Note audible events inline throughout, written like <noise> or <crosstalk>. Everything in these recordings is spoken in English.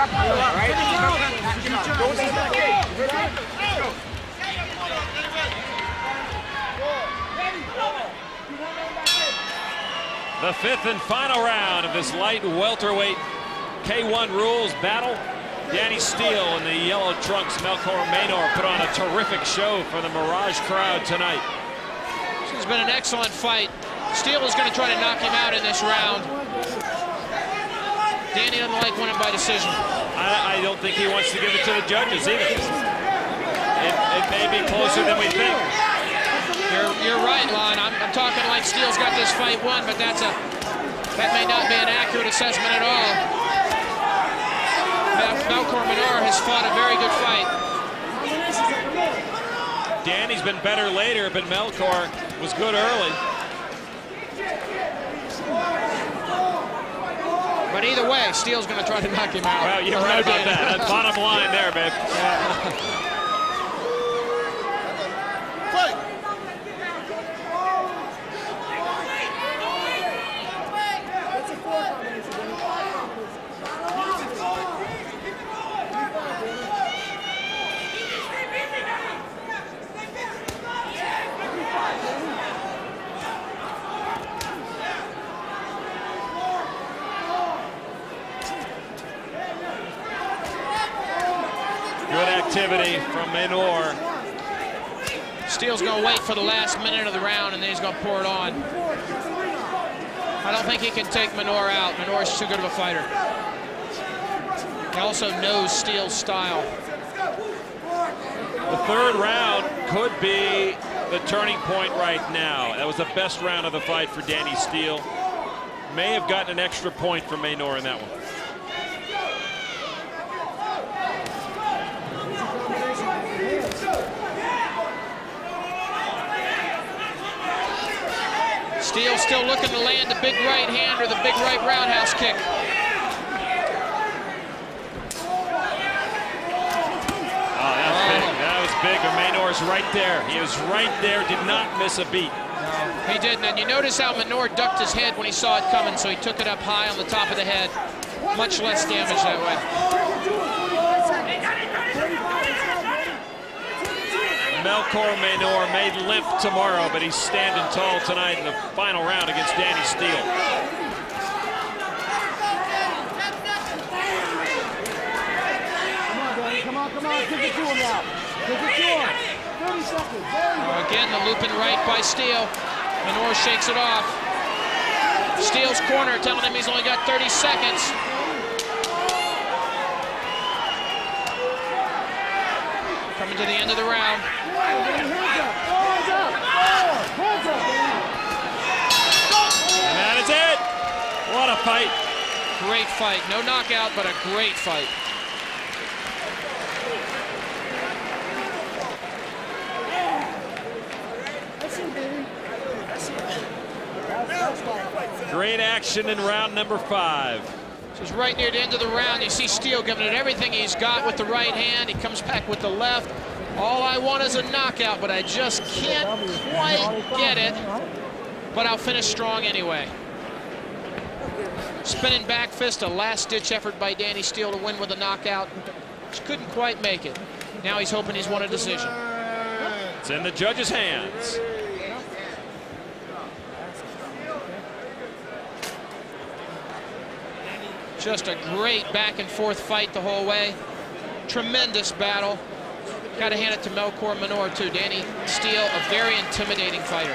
The fifth and final round of this light welterweight K1 rules battle. Danny Steele in the yellow trunks, Melchor Menor put on a terrific show for the Mirage crowd tonight. This has been an excellent fight. Steele is going to try to knock him out in this round. Danny doesn't like winning by decision. I, I don't think he wants to give it to the judges either. It, it may be closer than we think. You're, you're right, Lon. I'm, I'm, talking like Steele's got this fight won, but that's a that may not be an accurate assessment at all. Melchor Menor has fought a very good fight. Danny's been better later, but Melchor was good early. But either way, Steele's going to try to knock him out. Well, you're right about that. That's bottom line there, babe. Yeah. <laughs> activity from Menor. Steele's going to wait for the last minute of the round, and then he's going to pour it on. I don't think he can take Menor out. Menor's too good of a fighter. He also knows Steele's style. The third round could be the turning point right now. That was the best round of the fight for Danny Steele. May have gotten an extra point from Menor in that one. Steele still looking to land the big right hand or the big right roundhouse kick. Oh, that's oh. big. That was big. Oh. Menor's right there. He was right there, did not miss a beat. No, he didn't. And you notice how Menor ducked his head when he saw it coming, so he took it up high on the top of the head. Much less damage that way. Melchor Menor may limp tomorrow, but he's standing tall tonight in the final round against Danny Steele. Come on, come on, give it to him now. Give it to him. 30 seconds. Again, the looping right by Steele. Menor shakes it off. Steele's corner telling him he's only got 30 seconds. Coming to the end of the round. And that is it. What a fight. Great fight. No knockout, but a great fight. Great action in round number five. Is right near the end of the round. You see Steele giving it everything he's got with the right hand. He comes back with the left. All I want is a knockout, but I just can't quite get it. But I'll finish strong anyway. Spinning back fist, a last-ditch effort by Danny Steele to win with a knockout. Just couldn't quite make it. Now he's hoping he's won a decision. It's in the judge's hands. Just a great back and forth fight the whole way. Tremendous battle. Got to hand it to Melchor Menor, too. Danny Steele, a very intimidating fighter.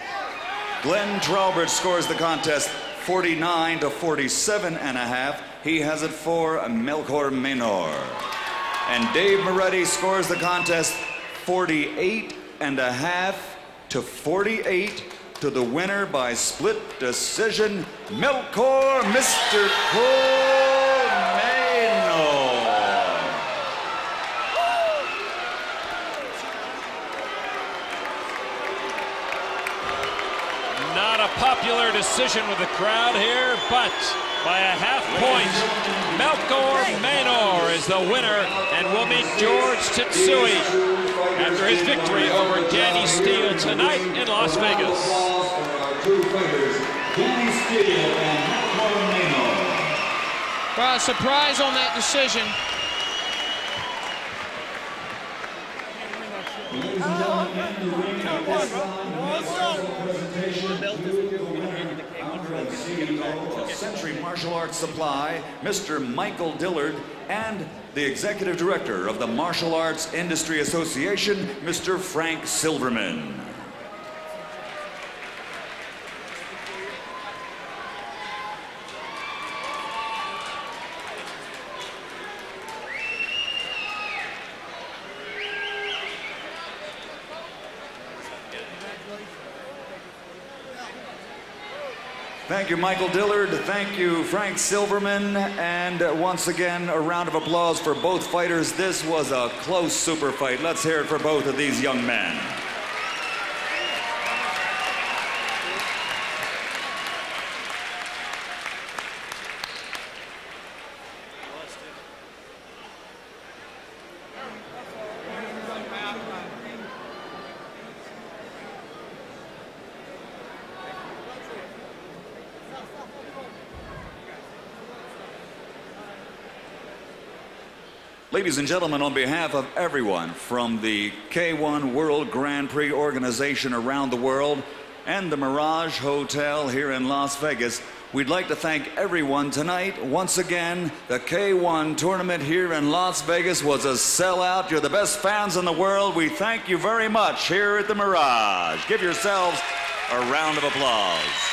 Glenn Trowbridge scores the contest 49 to 47 and a half. He has it for Melchor Menor. And Dave Moretti scores the contest 48 and a half to 48 to the winner by split decision, Melchor Mr. Menor. A popular decision with the crowd here, but by a half point, Melchor Menor is the winner and will meet George Titsui after his victory over Danny Steele tonight in Las Vegas. Well, surprise on that decision. Century Martial Arts Supply, Mr. Michael Dillard, and the executive director of the Martial Arts Industry Association, Mr. Frank Silverman. Thank you, Michael Dillard. Thank you, Frank Silverman. And once again, a round of applause for both fighters. This was a close super fight. Let's hear it for both of these young men. Ladies and gentlemen, on behalf of everyone from the K1 World Grand Prix organization around the world and the Mirage Hotel here in Las Vegas, we'd like to thank everyone tonight. Once again, the K1 tournament here in Las Vegas was a sellout. You're the best fans in the world. We thank you very much here at the Mirage. Give yourselves a round of applause.